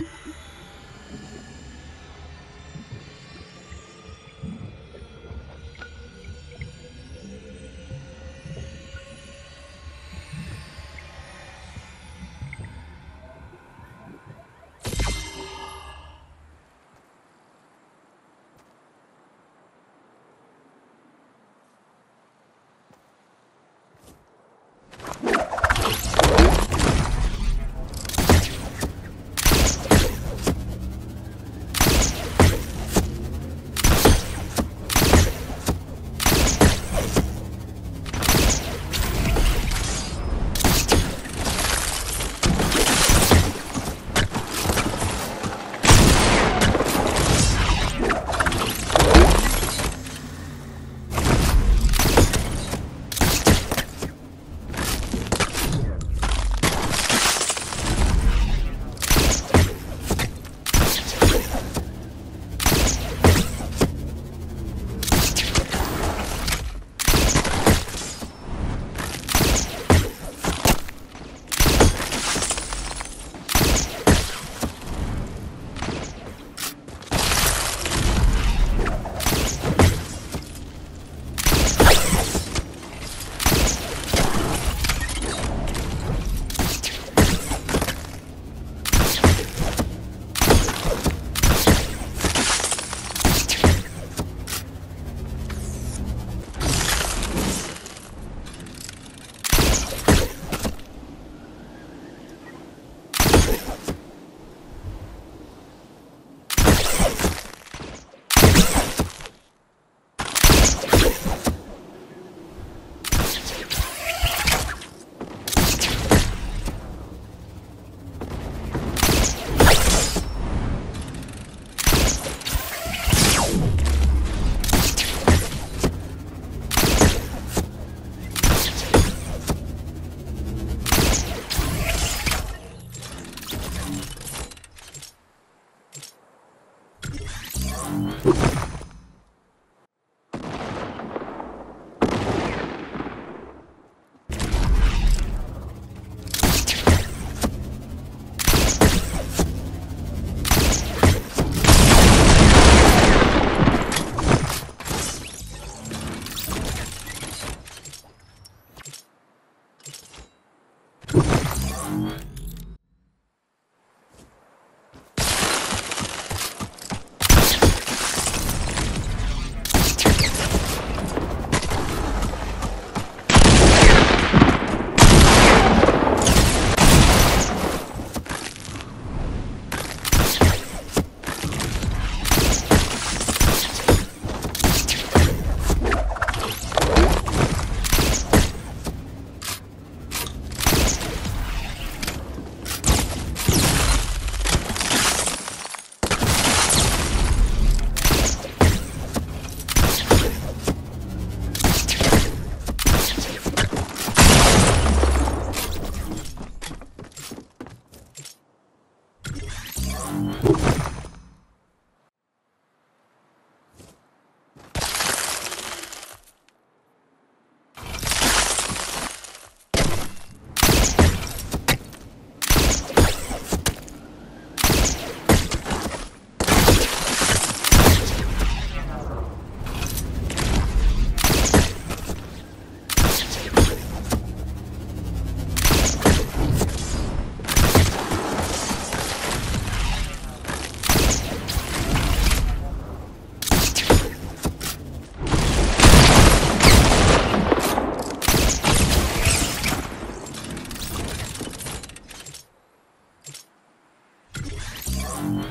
you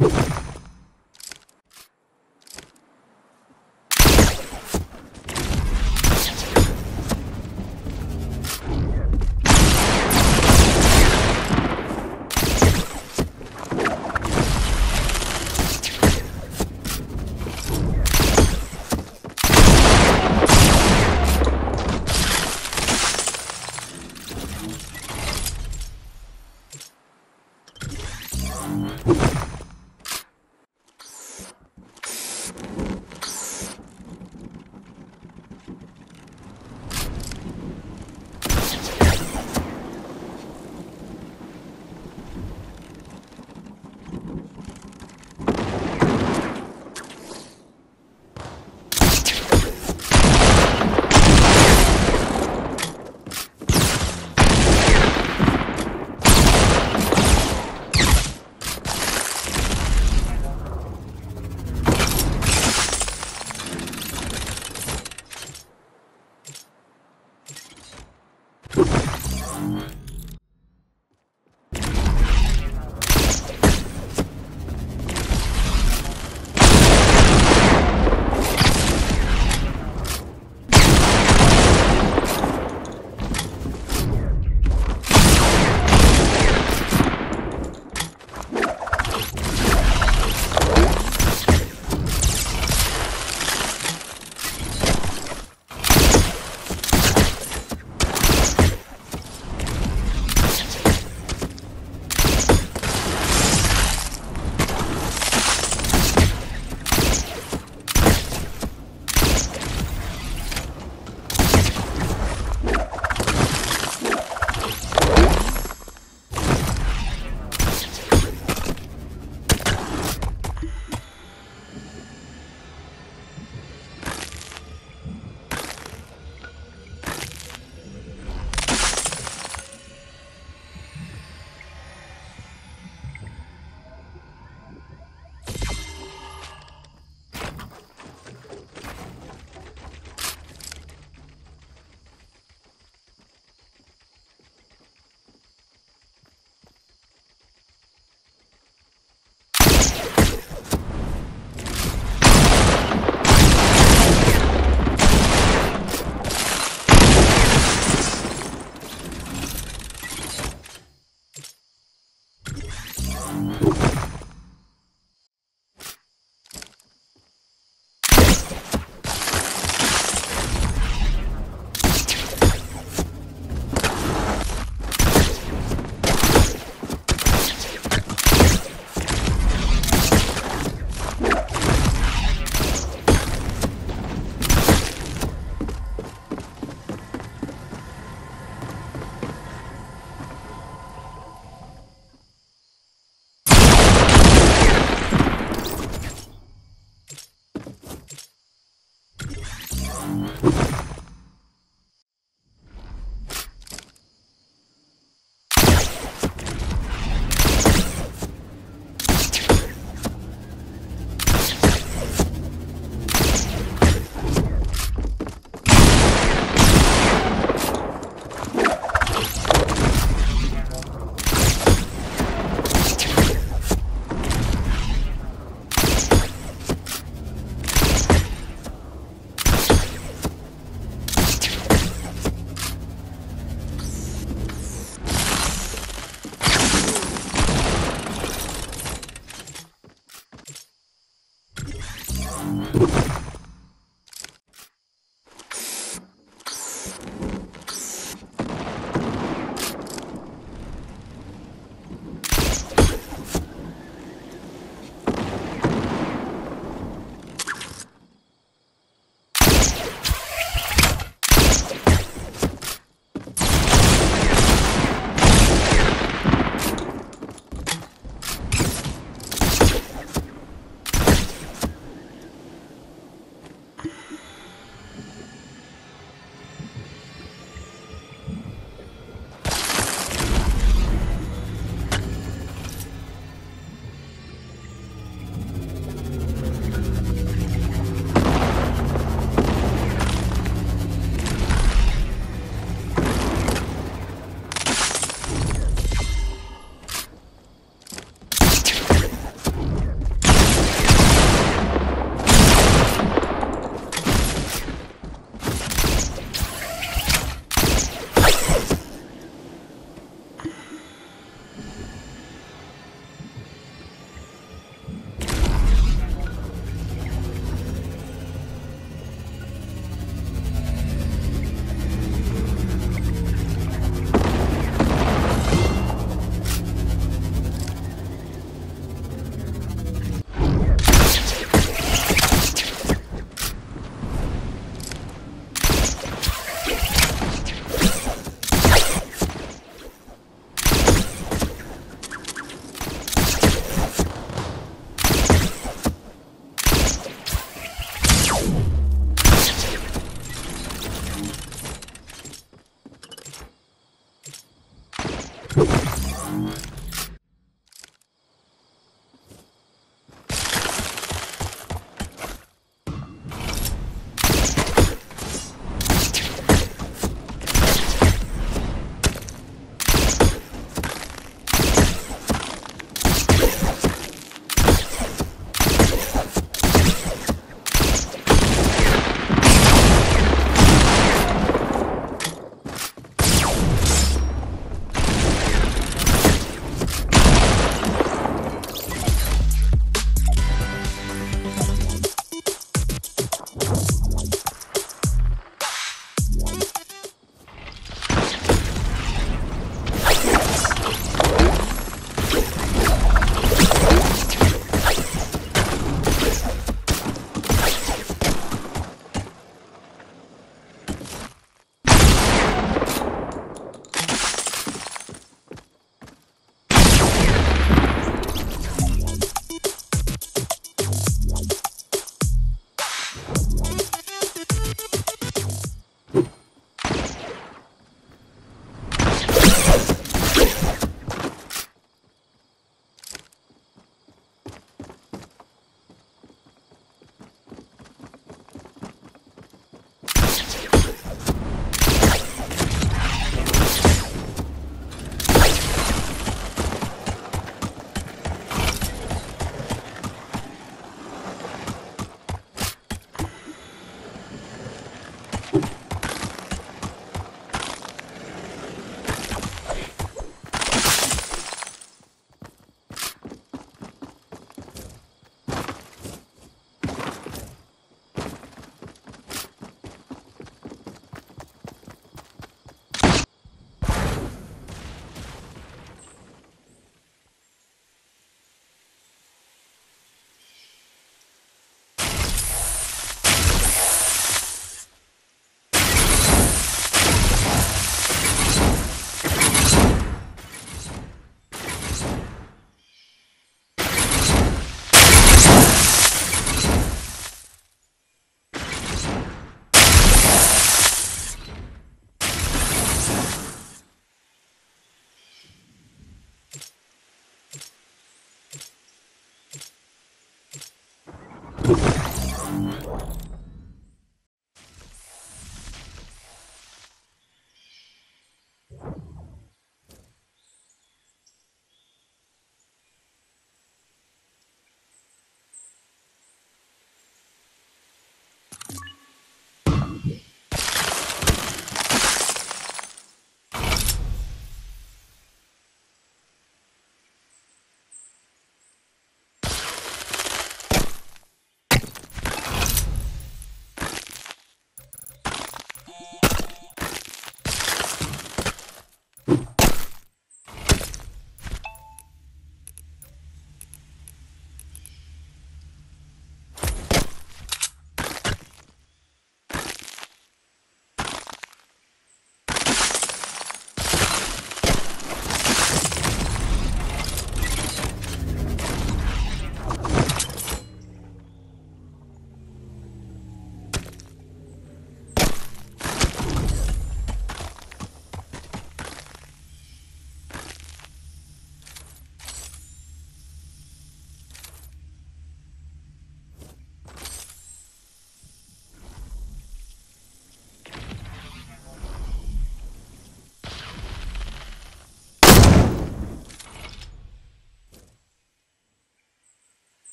you Thank you.